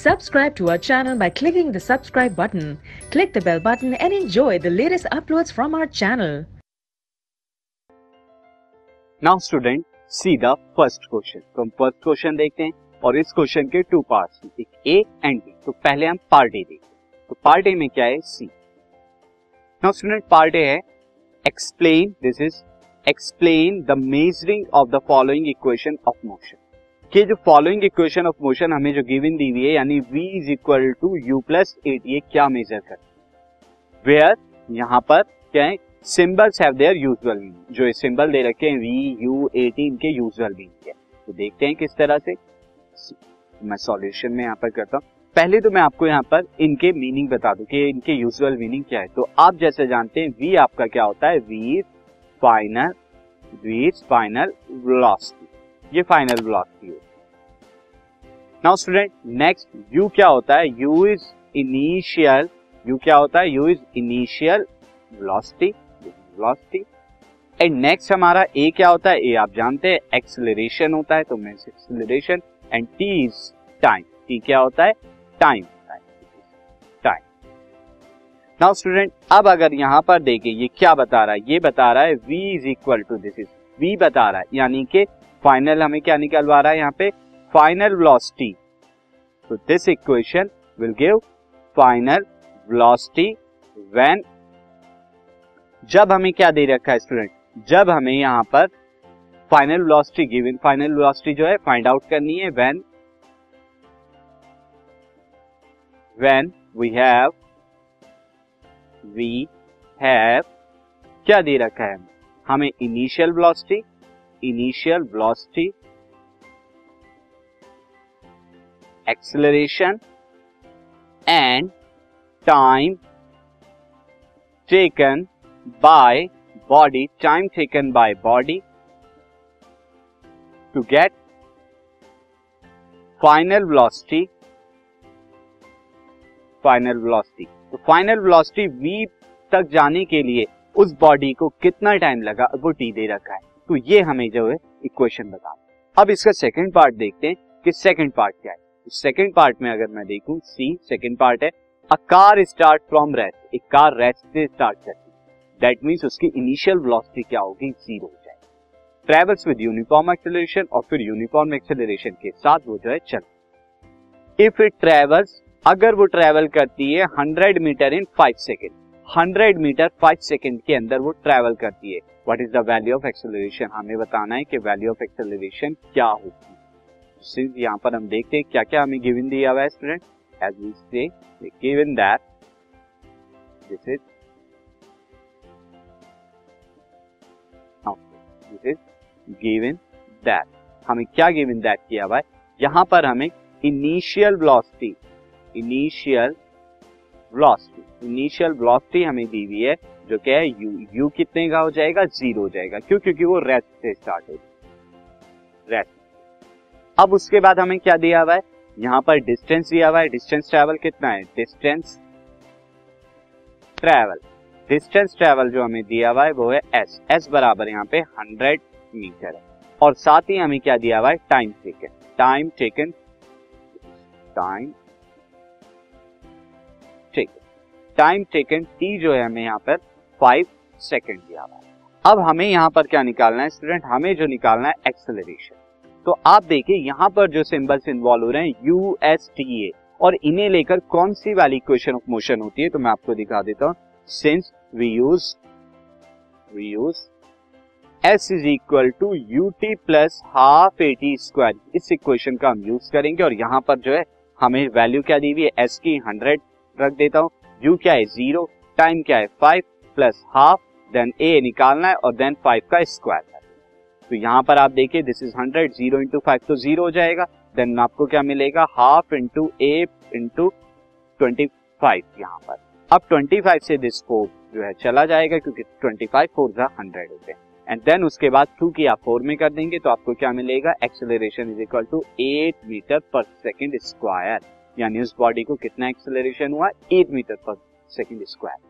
Subscribe to our channel by clicking the subscribe button. Click the bell button and enjoy the latest uploads from our channel. Now student see the first question तो हम first question देखते हैं और इस question के two parts हैं एक A and B तो पहले हम पार्ट ए देखते हैं। तो पार्ट ए में क्या है? See now student part A है। Explain this is explain the measuring of the following equation of motion कि जो फॉलोइंग इक्वेशन ऑफ़ मोशन हमें जो गिवन दी हुई है, यानी v is equal to u plus at ये क्या मेजर कर वेयर यहाँ पर क्या है? Symbols have their usual meaning जो सिंबल दे रखे हैं वी यू एटी इनके यूजुअल मीनिंग है तो देखते हैं किस तरह से। मैं सॉल्यूशन में यहाँ पर करता हूँ। पहले तो मैं आपको यहाँ पर इनके मीनिंग बता दूँ कि इनके यूजुअल मीनिंग क्या है। तो आप जैसे जानते हैं वी आपका क्या होता है? V final v final velocity ये फाइनल वेलोसिटी है। नाउ स्टूडेंट नेक्स्ट यू क्या होता है? यू इज़ इनिशियल यू क्या होता है? U is initial velocity velocity and next हमारा ए क्या होता है? ए आप जानते हैं एक्सेलरेशन होता है तो मैं acceleration and t is time t क्या होता है? टाइम टाइम नाउ स्टूडेंट अब अगर यहाँ पर देखें, ये क्या बता रहा है? ये बता रहा है v is equal to this is v बता रहा है, यानी कि फाइनल हमें क्या निकलवा रहा है यहाँ पे? Final velocity. तो this equation will give final velocity when जब हमें क्या दे रखा है स्टूडेंट जब हमें यहाँ पर final velocity given final velocity जो है फाइंड आउट करनी है when when we have we have क्या दे रखा है? हमें initial velocity initial velocity acceleration and time taken by body time taken by body to get final velocity final velocity तो फाइनल वेलोसिटी v तक जाने के लिए उस बॉडी को कितना टाइम लगा? वो टी दे रखा है। तो ये हमें जो है इक्वेशन बता अब इसका सेकेंड पार्ट देखते हैं कि सेकेंड पार्ट क्या है। तो सेकंड पार्ट में अगर मैं देखूँ सी सेकंड पार्ट है। A car start from rest एक कार रेस्ट से स्टार्ट करती है। दैट मींस उसकी इनिशियल वेलोसिटी क्या होगी? ज़ीरो हो जाएगी। ट्रेवल्स विद यूनिफॉर्म एक्सेलरेशन और फिर यूनिफॉर्म एक्सेलरेशन के साथ वो जो है चल इफ़ इट ट्रेवल्स अगर वो ट्रेवल करती है 100 metre in five second 100 metre 5 second के अंदर वो ट्रेवल करती है। What is the value of acceleration हमें बताना है कि वैल्यू ऑफ़ एक्सेलरेशन क्या होगी सिंस यहाँ पर हम देखते हैं क्या क्या हमें गिवन दिया हुआ है स्टूडेंट एज वी से given that this is this is given that हमें क्या गिवन दैट किया हुआ है? यहाँ पर हमें initial velocity initial velocity initial velocity हमें दी हुई है, जो क्या है यू यू कितने का हो जाएगा? ज़ीरो हो जाएगा। क्यों? क्योंकि वो रेस्ट से स्टार्ट हो रेस्ट अब उसके बाद हमें क्या दिया हुआ है? यहाँ पर डिस्टेंस दिया हुआ है। डिस्टेंस ट्रेवल कितना है? डिस्टेंस ट्रेवल डिस्टेंस ट्रेवल जो हमें दिया हुआ है, वो है एस एस बराबर यहाँ पे हंड्रेड मीटर है। और साथ ही हमें क्या दिया हुआ है? Time taken time taken time time taken t जो है हमें यहाँ पर फाइव सेकेंड दिया हुआ है। अब हमें यहाँ पर क्या निकालना है? स्टूडेंट हमें जो निकालना है एक्सेलरेशन तो आप देखिए, यहाँ पर जो सिंबल्स इन्वॉल्व हो रहे हैं यू एस टी ए और इन्हें लेकर कौन सी वाली इक्वेशन ऑफ़ मोशन होती है? तो मैं आपको दिखा देता हूँ। Since we use we use s is equal to u t plus half a t square इस इक्वेशन का हम यूज़ करेंगे और यहाँ पर जो है, हमें वैल्यू क्या दी हुई है? एस की हंड्रेड रख देता हूँ। यू क्या है? ज़ीरो टाइम क्या है? Five plus half then a निकालना है और देन फाइव का स्क्वायर तो यहाँ पर आप देखिए this is hundred zero into five तो ज़ीरो हो जाएगा। देन आपको क्या मिलेगा? Half into a into twenty five यहाँ पर। अब ट्वेंटी फाइव से दिस फोर जो है चला जाएगा क्योंकि ट्वेंटी फाइव फोर हंड्रेड होते हैं एंड देन उसके बाद टू की आप फोर में कर देंगे तो आपको क्या मिलेगा? Acceleration is equal to eight metre per second square यानी उस बॉडी को कितना एक्सेलरेशन हुआ? Eight metre per second square